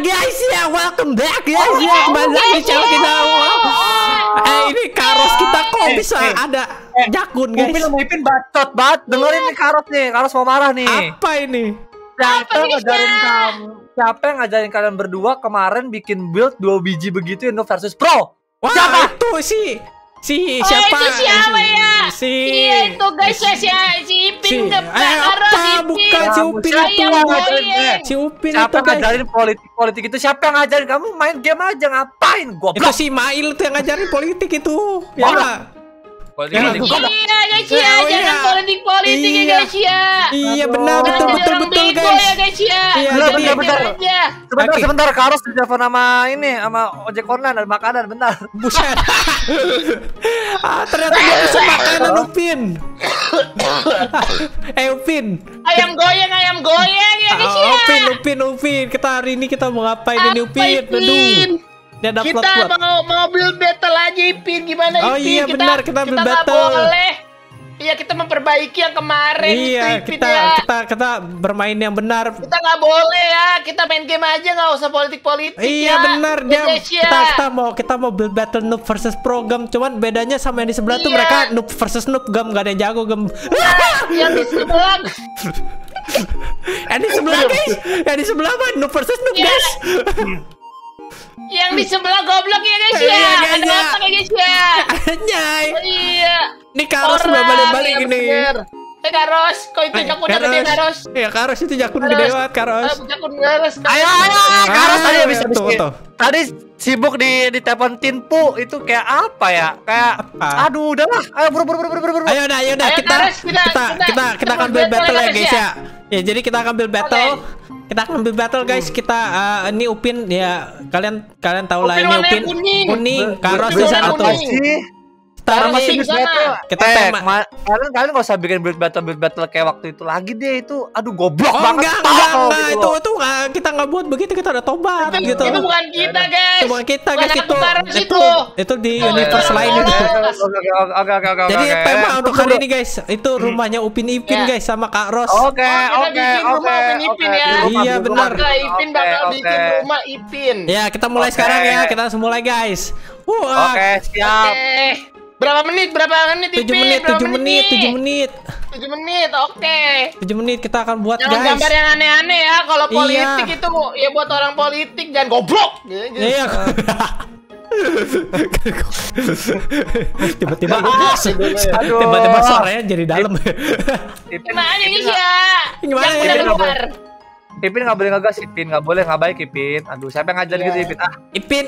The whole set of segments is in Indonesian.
guys ya, welcome back guys ya. Kembali lagi channel kita. Eh ini karos kita kok Eh, bisa eh, ada eh, jakun guys. Upin sama Ipin bacot banget. Dengerin nih Karos nih. Karos mau marah nih. Apa ini? Siapa ngajarin kamu? Siapa yang ngajarin kalian berdua kemarin bikin build dua biji begitu Indo versus Pro? Wah Siapa? itu si si Oh, siapa? itu siapa ya? Si Iya itu guys ya si, si Si- Ipin eh, depan Karos apa? Ipin. Bukan si Upin Siapa itu. yang ngajarin gue? Si Upin Siapa itu guys. ngajarin politik-politik itu? Siapa yang ngajarin kamu main game aja ngapain? Itu Goblok. si Mail tuh yang ngajarin politik itu. Ya Goblok. nggak? Politik-politik Iya. Iya guys ya, Oh, iya. jangan politik-politik ya Iya. guys ya. Iya benar betul betul betul guys. ya guys ya. Iya, Benar, benar. Sebentar, sebentar. Karos ditelepon sama ini, sama ojek online dan makanan. Bentar. Buset. ah, ternyata dia pesen makanan Upin. eh Upin. Ayam goyang, ayam goyang ya guys ya. Upin, Upin, Upin. Kita hari ini kita mau ngapain ini Upin? Aduh. Dia Kita plot-plot. mau mau build battle aja Ipin gimana Oh, Ipin? iya, benar, kita build nggak battle. boleh. Iya kita memperbaiki yang kemarin Iya, itu Ipin kita ya. kita kita bermain yang benar. Kita nggak boleh ya, kita main game aja nggak usah politik-politik Iya ya. benar dia guys, ya. kita kita mau kita mau build battle noob versus pro gam cuman bedanya sama yang di sebelah tuh Iya. mereka noob versus noob gam gak ada yang jago gam yang di sebelah yang di sebelah guys yang di sebelah mah noob versus noob Iya. guys yang di sebelah goblok ya guys Iya, ya. guys, Ada ya. apa ya guys ya? anjay Iya. ini karos udah balik-balik iya, gini bener. Eh Karos, kok itu jakunnya gede Karos? Iya karos itu jakun gede banget karos Ah, jakun Karos. Ayo, ayo, Karos tadi Ah, habis habis. Tadi sibuk di di telepon Tinpu itu kayak apa ya? Kayak Apa? aduh udahlah. Ayo buru buru buru buru buru. Ayo dah, ayo dah kita kita kita- kita akan battle ya ya, guys guys, ya. Ya jadi kita akan build battle. Kita akan build battle guys. Kita eh, ini Upin ya kalian kalian tahu lah Upin ini Upin kuning. kuning, Karos di sana tuh. Masih di sana. Kita eh, tema- kalian kalian gak usah bikin build battle build battle kayak waktu itu lagi deh itu. Aduh goblok Oh banget. enggak, enggak, gitu enggak, itu loh. itu nggak kita nggak buat begitu kita udah tobat Itu, gitu. itu bukan kita guys. Itu bukan kita guys itu, itu itu. itu di Itu universe itu lain itu. Oke oke oke oke oke. Jadi oke. tema untuk hari ini guys itu rumahnya Upin Ipin Ya. guys sama Kak Ros. Oke, Oh, oke, oke, ya. Iya, benar. Ipin bakal Oke, bikin oke. rumah Ipin. Ya kita mulai Oke. sekarang ya kita mulai guys. Wah, Oke, siap. Berapa menit? Berapa menit tujuh menit, tujuh menit, tujuh menit, Tujuh menit. Oke. tujuh menit kita akan buat Jangan guys. gambar yang aneh-aneh ya. Kalau Iya. politik itu ya buat orang politik jangan goblok. Gitu. Iya. Tiba-tiba tiba-tiba suaranya jadi dalam. Ipin, Kena aja nggak- ya. Gimana Yang ya? udah Ipin nggak keluar. Ipin nggak boleh ngegas, Ipin nggak boleh nggak baik Ipin. Aduh, siapa yang ngajarin Iya. gitu Ipin? Ah, Ipin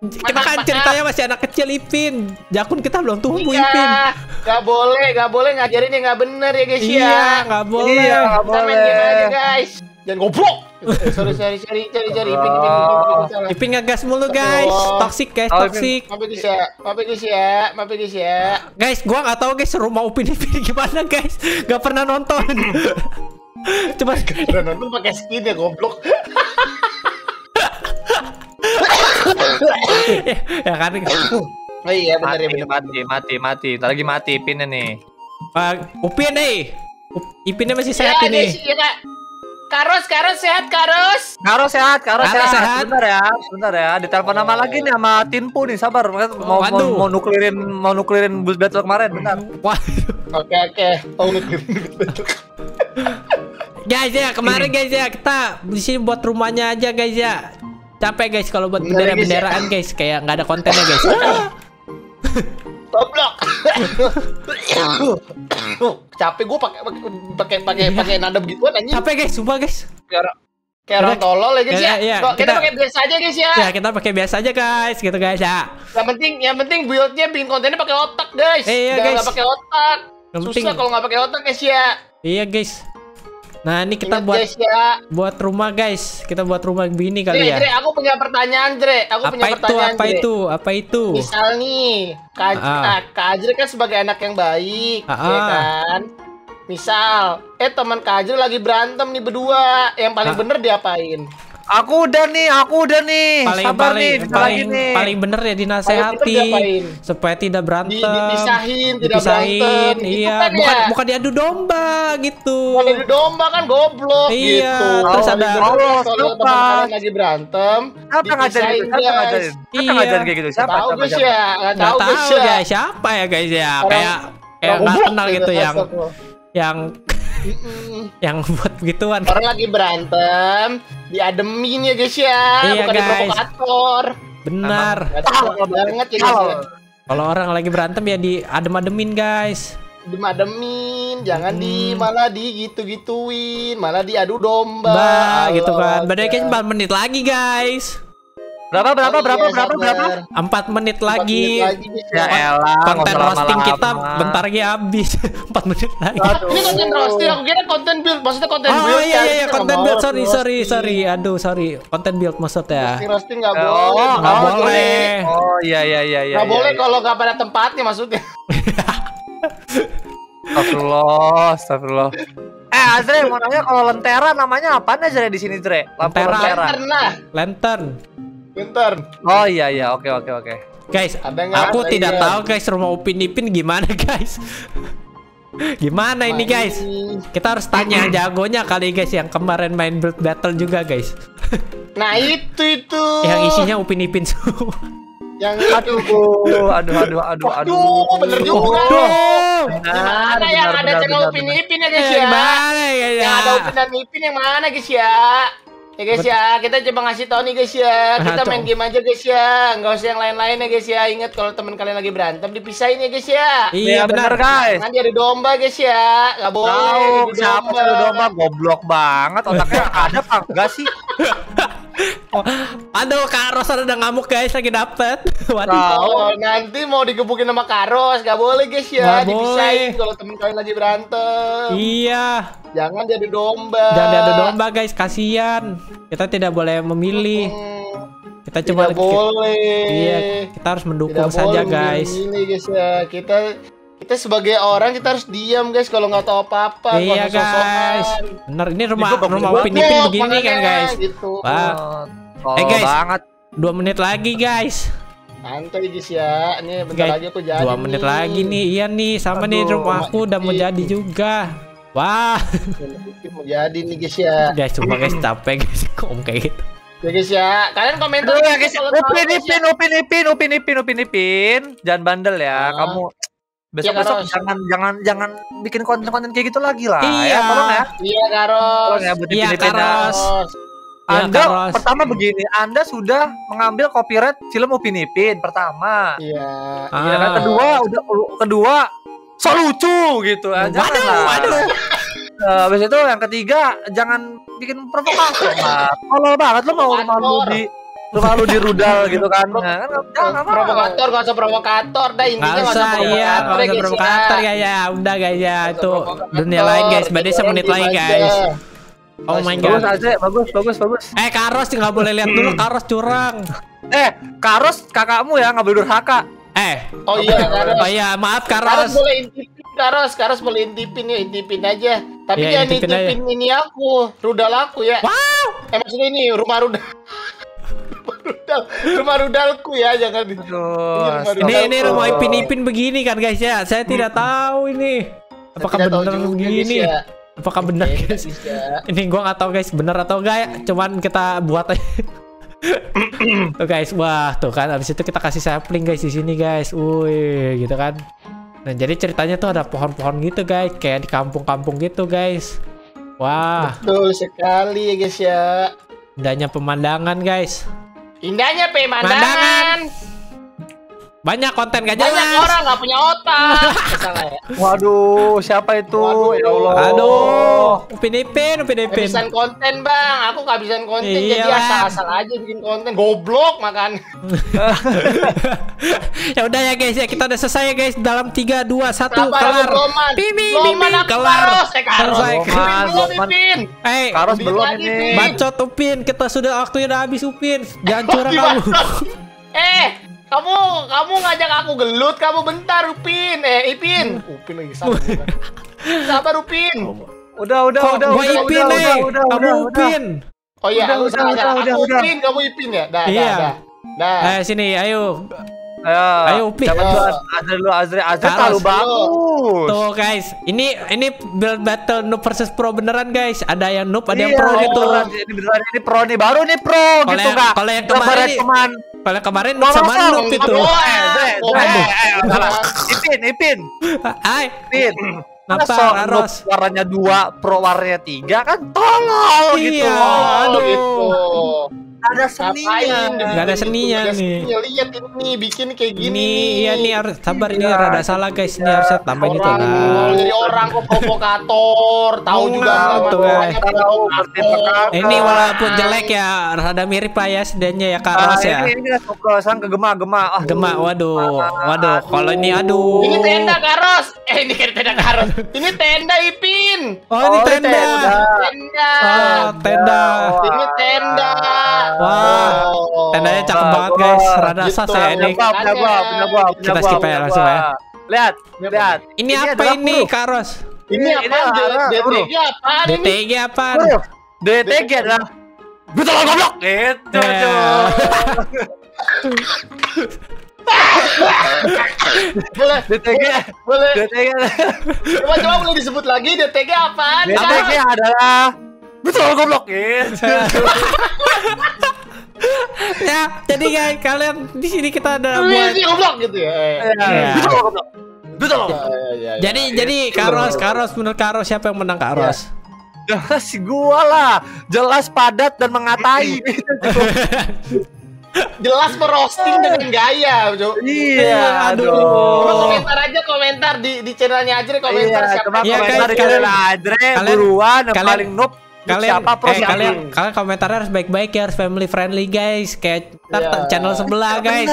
kita kan ceritanya masih anak kecil Ipin. Jakun kita belum tumbuh Ipin. Iya, nggak boleh, nggak boleh ngajarin yang nggak bener ya guys Iya, ya. nggak boleh. Iya, nggak Kita main game aja guys. Jangan goblok. Eh, sorry, sorry, sorry, sorry, sorry, Ipin, Ipin, Ipin, Ipin, salah. Ipin ngegas mulu guys. Oh. Toxic guys, Oh, Ipin. toxic. Maaf ya guys ya, maaf ya guys ya, maaf ya guys ya. Guys, gua nggak tahu guys rumah Upin Ipin gimana guys. Gak pernah nonton. Udah nonton pakai skin ya goblok. ya kan. Oh iya benar mati, ya benar. mati, mati, mati. Ntar lagi mati Ipinnya nih. Uh, Upin nih. Ipinnya masih Ya, sehat ini. guys, ya, Kak. Karos, Karos sehat, Karos. Karo sehat, Karo Karo sehat. sehat. Sebentar ya, sebentar ya. Ditelepon nama lagi nih sama Tinpu nih, sabar. Mau mau, waduh. mau nuklirin mau nuklirin build battle kemarin, bentar. Wah, Oke oke. Oh, guys ya kemarin guys ya kita di sini buat rumahnya aja guys ya. Capek guys kalau buat ya. bendera-benderaan guys kayak nggak ada kontennya guys. Goblok. Capek gue pakai pakai pakai pakai nada begituan anjing. Capek guys, sumpah guys. Kayak orang tolol ya guys Ya, ya. Kok kita kita- pakai biasa aja guys ya. Ya kita pakai biasa aja guys, gitu guys ya. Yang penting yang penting buildnya bikin kontennya pakai otak guys. Eh, iya, Jangan guys. nggak pakai otak. Yang Susah kalau nggak pakai otak guys ya. Iya guys. Nah ini kita Ingat, buat guys ya. buat rumah guys. Kita buat rumah begini Dre, kali ya. Dre, aku punya pertanyaan, Dre. Aku Apa punya itu? pertanyaan, Apa Dre. itu? Apa itu? Misal nih, Kak, Ah. ah, Kak Ajri kan sebagai anak yang baik, Ah, ya ah. kan? Misal, eh teman Kak Ajri lagi berantem nih berdua, yang paling Ah. bener diapain? Aku udah nih, aku udah nih. paling Sabar paling nih, paling lagi nih. paling bener ya dinasehati supaya tidak Di, berantem dipisahin, tidak dipisahin berantem. Gitu iya kan bukan ya? bukan diadu domba gitu Kalau di domba kan goblok Iya, gitu. terus ada- kalau lupa. lagi berantem, Siapa ngajarin guys. ngajarin? Siapa Iya. ngajarin kayak gitu? Siapa? Tahu siapa? ya, tahu tahu guys ya. guys siapa ya guys ya kayak kayak kenal gitu yang astagfirullah. yang Mm-mm. Yang buat begituan Orang lagi berantem, diademin ya guys ya, Iya, bukan guys. diprovokator. benar tahu banget ya guys ya. kalau orang lagi berantem ya di adem-ademin guys Dimademin, jangan di Hmm. malah di gitu-gituin, malah diadu domba. bah gitu kan Badai kayaknya 4 menit lagi guys Berapa berapa Oh, berapa iya, berapa sabar. berapa? 4 menit Empat lagi menit lagi, Ya elah, konten roasting kita bentar lagi habis 4 menit lagi Ini konten roasting, aku kira konten build, maksudnya konten build. Oh iya kan? iya iya konten build sorry roasting. sorry sorry aduh sorry konten build maksudnya Roasting roasting nggak Oh, boleh. nggak oh, boleh Oh iya iya iya iya. Nggak iya, boleh iya. kalau nggak pada tempatnya maksudnya. Astagfirullah, astagfirullah. Eh, Azre mau nanya kalau lentera namanya apa Azre di sini, Dre? Lampu Lentera. lentera. Lantern lantern bentar. Oh iya iya, oke oke oke. guys Ada aku Ada tidak iya. tahu guys rumah Upin Ipin gimana guys gimana ini guys kita harus tanya jagonya kali guys yang kemarin main build battle juga guys Nah itu itu. yang isinya Upin Ipin semua Yang Aduh, aduh aduh aduh aduh. Aduh, bener juga. Waduh. Gimana Benar, yang benar, ada benar, channel Upin. Ipin ya guys ya? gimana ya Yang ada Upin dan Ipin yang mana guys ya? Ya guys ya, kita coba ngasih tahu nih guys ya. Kita Ah, main game aja guys ya. Nggak usah yang lain-lain ya guys ya. Ingat kalau teman kalian lagi berantem dipisahin ya guys ya. iya benar guys. Nanti ada domba guys ya. Nggak boleh. Tahu siapa lu domba goblok banget otaknya ada apa enggak sih? aduh Kak Ros ada ngamuk guys lagi dapet. Waduh. Oh, nanti mau digebukin sama Karos, nggak boleh guys ya, dipisahin kalau temen kalian lagi berantem. iya. Jangan jadi domba. jangan ada domba guys. Kasihan kita tidak boleh memilih. Hmm, kita cuma tidak boleh. iya kita harus mendukung Tidak saja boleh guys. Ini guys ya, kita kita sebagai orang kita harus diam guys kalau nggak tahu apa-apa. iya guys bener ini rumah Ini rumah Upin Ipin Goblok, begini kan guys Gitu. Wah. Oh, Eh, guys. banget. dua menit lagi guys Santai guys ya. Ini bentar Guys, lagi aku jadi. dua menit lagi nih iya nih sama nih Aduh, rumahku udah mau Ipin. jadi juga wah mau jadi nih guys ya. guys cuma guys capek guys ngomong kayak gitu Ya guys ya, kalian komentar ya guys, Upin guys, ya. Ipin, Upin Ipin, Upin Ipin, Upin Ipin. Jangan bandel ya, Ah. kamu besok Iya, besok Karos. jangan jangan jangan bikin konten-konten kayak gitu lagi lah Iya. ya tolong ya Iya Karos. tolong ya buat Iya, ya. Karos. Iya, Anda Karos. pertama begini, Anda sudah mengambil copyright film Upin Ipin pertama. Iya. Ah. Ya kan kedua udah kedua so lucu gitu. Ah, jangan waduh lah. waduh Eh, habis itu yang ketiga jangan bikin provokasi. Kalau banget lu mau rumah lu di rumah lu di rudal gitu kan. Nah, kan provokator gak usah provokator dah intinya nggak usah, iya, nggak usah provokator ya, ya, udah guys ya, itu dunia lain guys, berarti semenit lagi guys. Oh my Bagus god. aja, bagus, bagus, bagus. Eh Karos nggak boleh lihat dulu, Karos curang. Eh, Karos kakakmu ya nggak boleh durhaka. Eh, oh iya Karos oh iya maaf Karos Karos. boleh intipin Karos Karos boleh intipin ya intipin aja tapi Iya, jangan intipin intipin ini aku rudal aku ya Wow, eh maksudnya ini rumah rudal rudal rumah rudalku ya jangan di Aduh. rumah ini rudal. ini rumah Ipin Ipin begini kan guys ya, saya tidak tahu ini. Apakah benar begini? ya. Apakah benar guys? ya. Ini gua nggak tahu guys benar atau enggak ya. Cuman kita buat aja. tuh guys, wah tuh kan abis itu kita kasih sapling guys di sini guys. Wih, gitu kan. Nah, jadi ceritanya tuh ada pohon-pohon gitu guys, kayak di kampung-kampung gitu guys. Wah, betul sekali ya guys ya indahnya pemandangan guys. Indahnya Pemandangan. pemandangan Banyak konten gak banyak jelas. orang nggak punya otak ya Waduh, siapa itu? Waduh. ya Allah. Aduh, Upin Ipin, Upin Ipin. kehabisan konten bang aku kehabisan konten Iya, jadi asal-asal aja bikin konten goblok makan ya udah ya guys ya kita udah selesai ya guys dalam 3 2 1 Sabar, kelar. Pimi pimi kelar. Karos, eh, Karos. Selesai. Bloman. Pipin. Eh, Karos belum ini. Bacot Upin, kita sudah waktunya udah habis Upin. Jangan curang kamu. eh kamu kamu ngajak aku gelut kamu bentar Upin eh Ipin Upin lagi sabar sabar Upin Udah, udah, Kok udah, gua udah, Ipin udah, nih? udah, udah, Kamu udah, udah. Upin. Oh iya, Udah, lu udah, salah, udah, salah. udah, Aku udah. Ipin, kamu Ipin ya? Dah, Iya. dah, dah. Dah. Eh sini, ayo. Ayo, Ayo, Upin. Siapa duluan? Azri dulu, Azri. Azri Karos. terlalu bagus. Tuh guys, ini ini build battle noob versus pro beneran guys. Ada yang noob, ada yang Iya, pro gitu. beneran, Ini beneran, ini pro nih, baru nih pro Kalau gitu yang- kak. kalau yang kemarin- cuman Kalau yang kemarin noob sama noob itu. Eh, eh, eh. Ipin, Ipin, Hai, Ipin. Kenapa, Masa noob Ros? warnanya dua, pro warnanya tiga kan tolol gitu. Iya. Oh, Aduh. gitu. Ada Ngapain? seninya. Nggak ada seninya ada nih. seninya. Lihat ini bikin kayak gini. ini iya nih harus sabar ini Iya. rada salah guys. Ini harusnya tambahin itu lah. jadi orang kok provokator, tahu Oh, juga tuh, Ini walaupun jelek ya rada mirip lah ya setidaknya ya Kak Ros ya. ini, kita fokusan ke gema-gema. Ah, Gemak, waduh, waduh. Kalau ini aduh. Ini tenda Karos. Eh ini kan tenda Karos. Ini tenda Ipin. Oh ini Oh, tenda. Tenda. Oh, tenda. Ini tenda. Wah, Oh. Tendanya cakep banget guys. Rada Gitu. sas ya ini. Kita skip aja langsung ya. Lihat, lihat. Ini apa ini Ros? Ini Ini- apa? ini adalah DTG apaan ini? DTG apaan? Huruf. DTG adalah betul goblok. Gitu. Ya. Boleh. DTG, Boleh. DTG, Coba coba boleh disebut lagi DTG apaan? DTG adalah betul goblok. Gitu. ya, jadi guys, kalian di sini kita ada Ini buat sih goblok gitu ya. Iya. Betul goblok. Betul. Jadi jadi Karos, Karos menurut Karos siapa yang menang Karos? Jelas gua lah. Jelas padat dan mengatai. Jelas merosting dengan gaya, Jo. Iya, Aduh. Komentar aja komentar di di channelnya aja deh komentar Iya, siapa. Iya, komentar guys, di kalian- channel Adre, kalian- buruan yang kalian- paling noob. Kalian siapa eh, siapa? kalian kalian komentarnya harus baik-baik ya, harus family friendly guys. Kayak Iya. channel sebelah guys.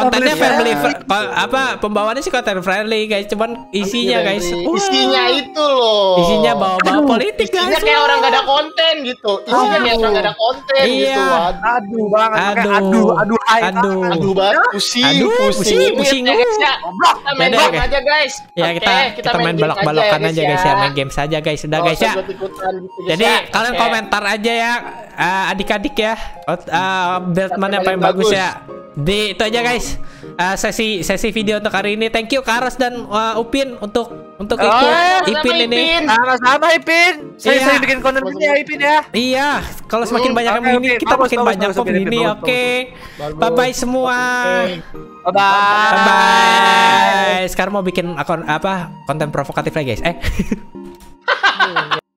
Kontennya Family apa pembawaannya sih konten friendly guys, cuman isinya guys. wah, Isinya itu loh. isinya bawa-bawa politik Isinya guys. kayak orang gak ada konten gitu. Isinya kayak orang gak ada konten Iya. gitu. Waduh. Aduh banget, Aduh. aduh, aduh, hai, Aduh. Aduh banget pusing, Aduh, pusing, pusing. ya, ya. Goblok. Kita main game aja guys. Ya Oke, kita kita, main game balok-balokan aja guys ya, main game. saja guys. Udah guys ya. gitu, guys, Jadi ya. kalian Oke. komentar aja ya eh, adik-adik ya. Eh, build mana yang paling bagus. ya. Di itu aja guys. Eh, sesi sesi video untuk hari ini. Thank you Karos dan eh, Upin untuk untuk Oh, ikut sama Ipin ini. Ipin. Sama-sama Ipin. Saya Iya. sering bikin konten ini ya Ipin ya. Iya, kalau semakin Hmm, banyak yang oke, begini, oke. kita Bagus, makin bagus, banyak bagus, kok bagus, Oke. Bye bye semua. Bye bye. Bye bye. Sekarang mau bikin akun apa konten provokatif lagi guys. Eh.